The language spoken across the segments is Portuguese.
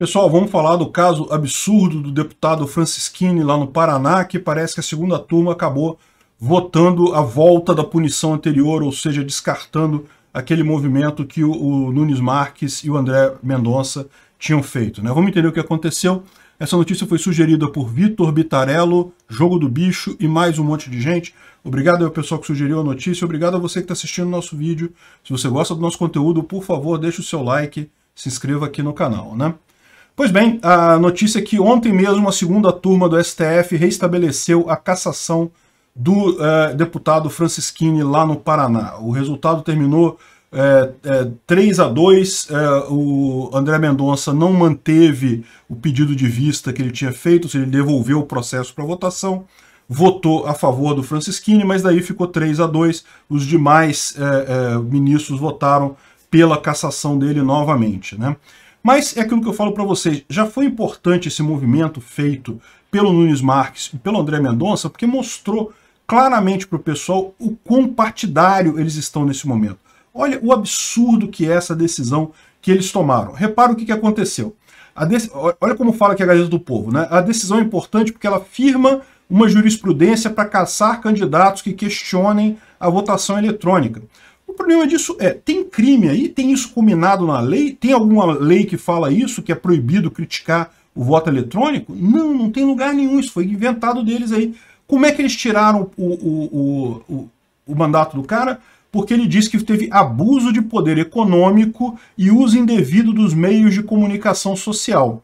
Pessoal, vamos falar do caso absurdo do deputado Francisquini lá no Paraná, que parece que a segunda turma acabou votando a volta da punição anterior, ou seja, descartando aquele movimento que o, o Nunes Marques e o André Mendonça tinham feito. Né? Vamos entender o que aconteceu. Essa notícia foi sugerida por Vitor Bitarello, Jogo do Bicho e mais um monte de gente. Obrigado ao pessoal que sugeriu a notícia, obrigado a você que está assistindo o nosso vídeo. Se você gosta do nosso conteúdo, por favor, deixe o seu like, se inscreva aqui no canal. Né? Pois bem, a notícia é que ontem mesmo a segunda turma do STF reestabeleceu a cassação do uh, deputado Francisquini lá no Paraná. O resultado terminou é, é, 3 a 2 é, o André Mendonça não manteve o pedido de vista que ele tinha feito, ele devolveu o processo para votação, votou a favor do Francisquini, mas daí ficou 3 a 2 os demais é, ministros votaram pela cassação dele novamente. Né? Mas é aquilo que eu falo para vocês, já foi importante esse movimento feito pelo Nunes Marques e pelo André Mendonça, porque mostrou claramente para o pessoal o quão partidário eles estão nesse momento. Olha o absurdo que é essa decisão que eles tomaram. Repara o que, que aconteceu. Olha como fala aqui a Gazeta do Povo. Né? A decisão é importante porque ela firma uma jurisprudência para caçar candidatos que questionem a votação eletrônica. O problema disso é, tem crime aí? Tem isso combinado na lei? Tem alguma lei que fala isso, que é proibido criticar o voto eletrônico? Não, não tem lugar nenhum, isso foi inventado deles aí. Como é que eles tiraram o, o, o, o mandato do cara? Porque ele disse que teve abuso de poder econômico e uso indevido dos meios de comunicação social.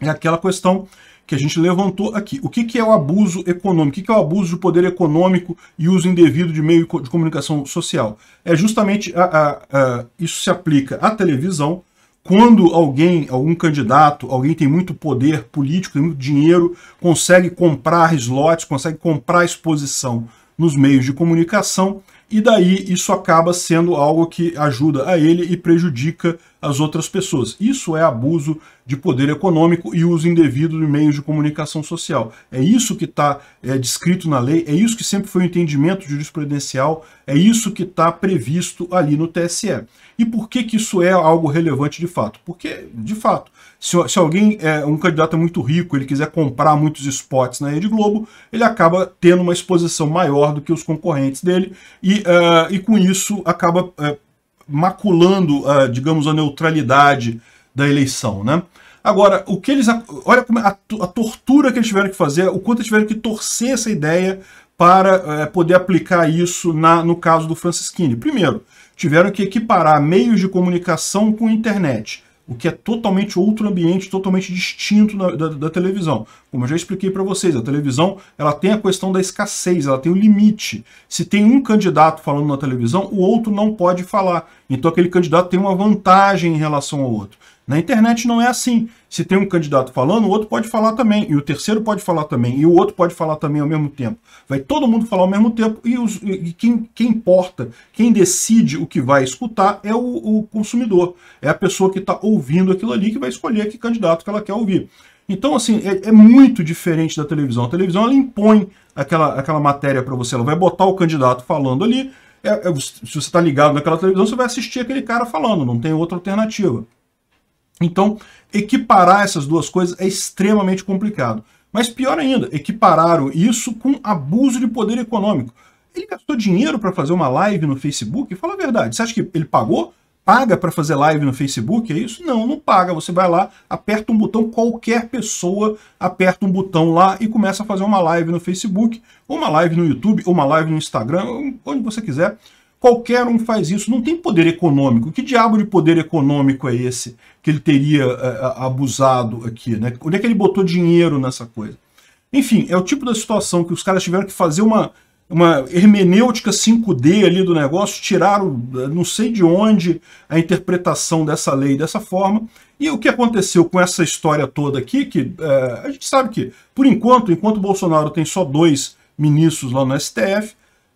É aquela questão que a gente levantou aqui. O que, que é o abuso econômico? O que, que é o abuso de poder econômico e uso indevido de meio de comunicação social? É justamente a, a, a, isso se aplica à televisão, quando alguém, algum candidato, alguém tem muito poder político, tem muito dinheiro, consegue comprar slots, consegue comprar exposição nos meios de comunicação, e daí isso acaba sendo algo que ajuda a ele e prejudica as outras pessoas. Isso é abuso de poder econômico e uso indevido de meios de comunicação social. É isso que está é, descrito na lei, é isso que sempre foi o entendimento jurisprudencial, é isso que está previsto ali no TSE. E por que, que isso é algo relevante de fato? Porque, de fato, se, se alguém é um candidato é muito rico, ele quiser comprar muitos spots na Rede Globo, ele acaba tendo uma exposição maior do que os concorrentes dele e, uh, e com isso acaba uh, maculando, uh, digamos, a neutralidade da eleição, né? Agora, o que eles. Olha a, a, tortura que eles tiveram que fazer, o quanto eles tiveram que torcer essa ideia para é, poder aplicar isso na, no caso do Francisquini. Primeiro, tiveram que equiparar meios de comunicação com internet o que é totalmente outro ambiente, totalmente distinto da, da televisão. Como eu já expliquei para vocês, a televisão ela tem a questão da escassez, ela tem o um limite. Se tem um candidato falando na televisão, o outro não pode falar. Então aquele candidato tem uma vantagem em relação ao outro. Na internet não é assim. Se tem um candidato falando, o outro pode falar também, e o terceiro pode falar também, e o outro pode falar também ao mesmo tempo. Vai todo mundo falar ao mesmo tempo, e, os, e quem, quem importa, quem decide o que vai escutar é o, o consumidor. É a pessoa que está ouvindo aquilo ali que vai escolher que candidato que ela quer ouvir. Então, assim, é, é, muito diferente da televisão. A televisão, ela impõe aquela, aquela matéria para você. Ela vai botar o candidato falando ali. É, é, se você está ligado naquela televisão, você vai assistir aquele cara falando. Não tem outra alternativa. Então, equiparar essas duas coisas é extremamente complicado. Mas pior ainda, equipararam isso com abuso de poder econômico. Ele gastou dinheiro para fazer uma live no Facebook? Fala a verdade. Você acha que ele pagou? Paga para fazer live no Facebook? É isso? Não, não paga. Você vai lá, aperta um botão, qualquer pessoa aperta um botão lá e começa a fazer uma live no Facebook, ou uma live no YouTube, ou uma live no Instagram, onde você quiser. Qualquer um faz isso, não tem poder econômico. Que diabo de poder econômico é esse que ele teria uh, abusado aqui? Né? Onde é que ele botou dinheiro nessa coisa? Enfim, é o tipo da situação que os caras tiveram que fazer uma, uma hermenêutica 5D ali do negócio, tiraram não sei de onde a interpretação dessa lei dessa forma. E o que aconteceu com essa história toda aqui, que uh, a gente sabe que, por enquanto, enquanto Bolsonaro tem só dois ministros lá no STF,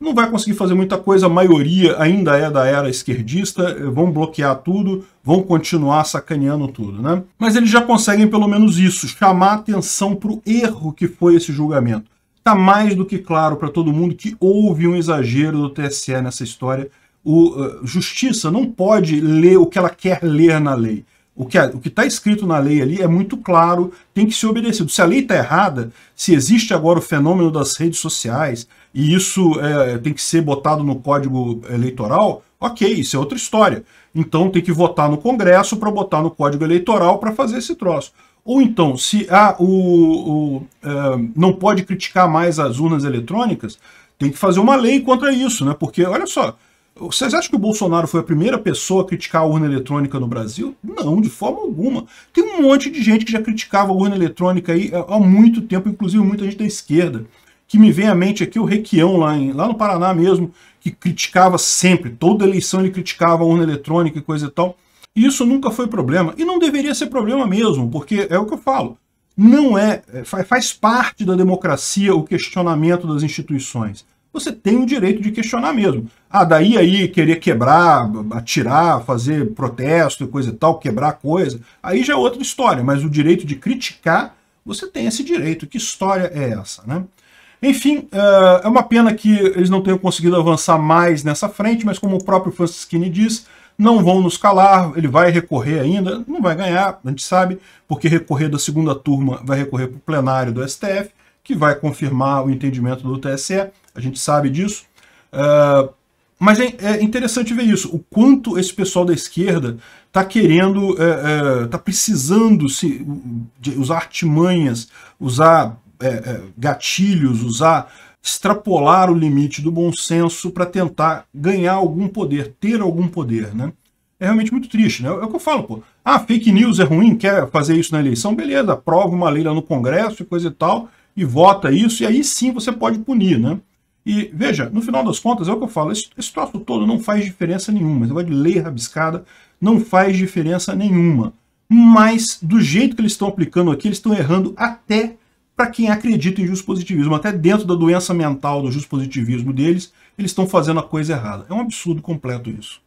não vai conseguir fazer muita coisa, a maioria ainda é da era esquerdista, vão bloquear tudo, vão continuar sacaneando tudo, né? Mas eles já conseguem pelo menos isso, chamar atenção para o erro que foi esse julgamento. Está mais do que claro para todo mundo que houve um exagero do TSE nessa história. O uh, Justiça não pode ler o que ela quer ler na lei. O que está escrito na lei ali é muito claro, tem que ser obedecido. Se a lei está errada, se existe agora o fenômeno das redes sociais e isso é, tem que ser botado no código eleitoral, ok, isso é outra história. Então tem que votar no Congresso para botar no código eleitoral para fazer esse troço. Ou então, se há o, o uh, não pode criticar mais as urnas eletrônicas, tem que fazer uma lei contra isso, né? Porque, olha só, vocês acham que o Bolsonaro foi a primeira pessoa a criticar a urna eletrônica no Brasil? Não, de forma alguma. Tem um monte de gente que já criticava a urna eletrônica aí há muito tempo, inclusive muita gente da esquerda. Que me vem à mente aqui o Requião, lá, em, lá no Paraná mesmo, que criticava sempre, toda eleição ele criticava a urna eletrônica e coisa e tal. Isso nunca foi problema. E não deveria ser problema mesmo, porque é o que eu falo. Não é, é faz parte da democracia o questionamento das instituições você tem o direito de questionar mesmo. Ah, daí aí querer quebrar, atirar, fazer protesto e coisa e tal, quebrar coisa, aí já é outra história, mas o direito de criticar, você tem esse direito. Que história é essa, né? Enfim, eh, é uma pena que eles não tenham conseguido avançar mais nessa frente, mas como o próprio Francisquini diz, não vão nos calar, ele vai recorrer ainda, não vai ganhar, a gente sabe, porque recorrer da segunda turma vai recorrer para o plenário do STF, que vai confirmar o entendimento do TSE a gente sabe disso. Uh, mas é, é, interessante ver isso, o quanto esse pessoal da esquerda está querendo, está é, é, tá precisando se, usar artimanhas, usar é, é, gatilhos, usar extrapolar o limite do bom senso para tentar ganhar algum poder, ter algum poder, né? É realmente muito triste, né? É o que eu falo, pô. Ah, fake news é ruim, quer fazer isso na eleição? Beleza, aprova uma lei lá no Congresso e coisa e tal, e vota isso, e aí sim você pode punir, né? E veja, no final das contas, é o que eu falo, esse, esse troço todo não faz diferença nenhuma. Esse negócio de lei rabiscada não faz diferença nenhuma. Mas, do jeito que eles estão aplicando aqui, eles estão errando até para quem acredita em positivismo. Até dentro da doença mental do positivismo deles, eles estão fazendo a coisa errada. É um absurdo completo isso.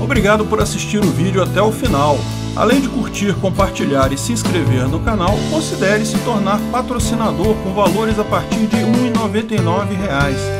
Obrigado por assistir o vídeo até o final. Além de curtir, compartilhar e se inscrever no canal, considere se tornar patrocinador com valores a partir de R$ 1,99.